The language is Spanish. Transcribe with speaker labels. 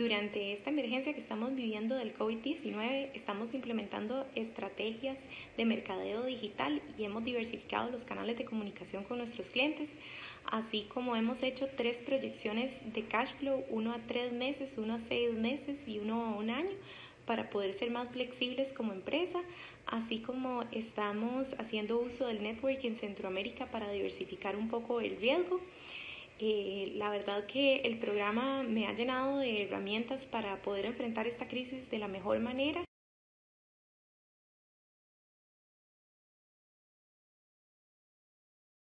Speaker 1: Durante esta emergencia que estamos viviendo del COVID-19, estamos implementando estrategias de mercadeo digital y hemos diversificado los canales de comunicación con nuestros clientes, así como hemos hecho tres proyecciones de cash flow, uno a tres meses, uno a seis meses y uno a un año, para poder ser más flexibles como empresa, así como estamos haciendo uso del network en Centroamérica para diversificar un poco el riesgo. Eh, la verdad que el programa me ha llenado de herramientas para poder enfrentar esta crisis de la mejor manera